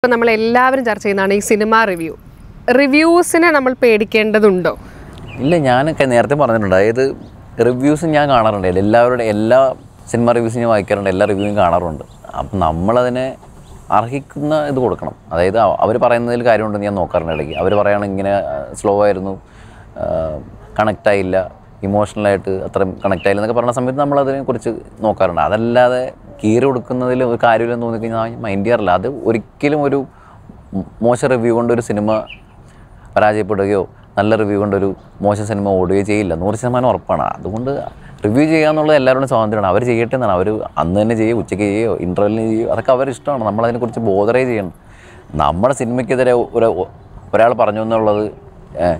ഇപ്പം നമ്മൾ എല്ലാവരും ചർച്ച ചെയ്യുന്നതാണ് ഈ സിനിമ റിവ്യൂ. റിവ്യൂസിനെ നമ്മൾ പേടിക്കേണ്ടതുണ്ടോ? ഇല്ല ഞാനൊക്കെ നേരത്തെ പറഞ്ഞിട്ടുണ്ട്. അതായത് റിവ്യൂസ് ഞാൻ കാണാറുണ്ട്. എല്ലാവരുടെ എല്ലാ സിനിമ റിവ്യൂസും ഞാൻ വായിക്കാറുണ്ട്. എല്ലാ റിവ്യൂവും കാണാറുണ്ട്. അപ്പം നമ്മളതിനെ അർഹിക്കുന്ന ഇത് കൊടുക്കണം. അതായത് അവർ പറയുന്നതിൽ കാര്യമുണ്ടെന്ന് ഞാൻ നോക്കാറുണ്ട് ഇടയ്ക്ക്. അവർ പറയുകയാണ് ഇങ്ങനെ സ്ലോ ആയിരുന്നു കണക്റ്റായില്ല ഇമോഷണലായിട്ട് അത്രയും കണക്റ്റായില്ല എന്നൊക്കെ പറഞ്ഞ സമയത്ത് നമ്മൾ അതിനെക്കുറിച്ച് നോക്കാറുണ്ട്. അതല്ലാതെ കീറി കൊടുക്കുന്നതിൽ ഒരു കാര്യമില്ലെന്ന് തോന്നിക്കഴിഞ്ഞാൽ മൈൻഡ് ചെയ്യാറില്ല. അത് ഒരിക്കലും ഒരു മോശം റിവ്യൂ കൊണ്ടൊരു സിനിമ പരാജയപ്പെടുകയോ നല്ല റിവ്യൂ കൊണ്ടൊരു മോശം സിനിമ ഓടുകയോ ചെയ്യില്ല. നൂറ് ശതമാനം ഉറപ്പാണ്. അതുകൊണ്ട് റിവ്യൂ ചെയ്യാന്നുള്ളത് എല്ലാവരുടെയും സ്വാതന്ത്ര്യമാണ്. അവർ ചെയ്യട്ടെ എന്നാണ്. അവർ അന്ന് തന്നെ ചെയ്യുക ഉച്ചയ്ക്ക് ചെയ്യുകയോ ഇന്റർവെല്ലിന് ചെയ്യുകയോ അതൊക്കെ അവരുടെ ഇഷ്ടമാണ്. നമ്മളതിനെക്കുറിച്ച് ബോധറേ ചെയ്യണം. നമ്മുടെ സിനിമയ്ക്കെതിരെ ഒരു ഒരാൾ പറഞ്ഞു എന്നുള്ളത്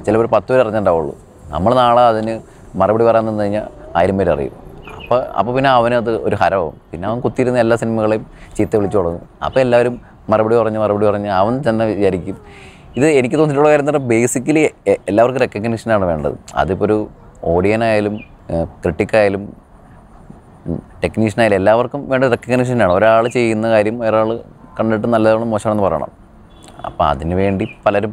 ചിലപ്പോൾ പത്ത് പേര് അറിഞ്ഞിട്ടുണ്ടാവുള്ളൂ. നമ്മൾ നാളെ അതിന് മറുപടി പറയാൻ നിന്ന് കഴിഞ്ഞാൽ ആയിരം പേര് അറിയും. അപ്പോൾ അപ്പോൾ പിന്നെ അവനത് ഒരു ഹരവും പിന്നെ അവൻ കുത്തിയിരുന്ന എല്ലാ സിനിമകളെയും ചീത്ത വിളിച്ചു തുടങ്ങും. അപ്പോൾ എല്ലാവരും മറുപടി പറഞ്ഞ് മറുപടി പറഞ്ഞ് അവൻ തന്നെ വിചാരിക്കും. ഇത് എനിക്ക് തോന്നിയിട്ടുള്ള കാര്യം എന്ന് പറഞ്ഞാൽ ബേസിക്കലി എല്ലാവർക്കും റെക്കഗ്നീഷനാണ് വേണ്ടത്. അതിപ്പോൾ ഒരു ഓഡിയനായാലും ക്രിട്ടിക്കായാലും ടെക്നീഷ്യനായാലും എല്ലാവർക്കും വേണ്ട റെക്കഗ്നീഷനാണ് ഒരാൾ ചെയ്യുന്ന കാര്യം ഒരാൾ കണ്ടിട്ട് നല്ലതാണ് മോശമാണെന്ന് പറയണം. അപ്പോൾ അതിന് വേണ്ടി പലരും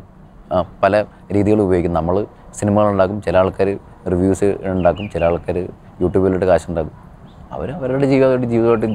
പല രീതികൾ ഉപയോഗിക്കും. നമ്മൾ സിനിമകൾ ഉണ്ടാക്കും ചില ആൾക്കാർ റിവ്യൂസ് ഉണ്ടാക്കും ചില ആൾക്കാർ യൂട്യൂബിലിട്ട് കാശുണ്ടാക്കും. അവർ അവരുടെ ജീവിതമായിട്ട് ജീവിതമായിട്ട്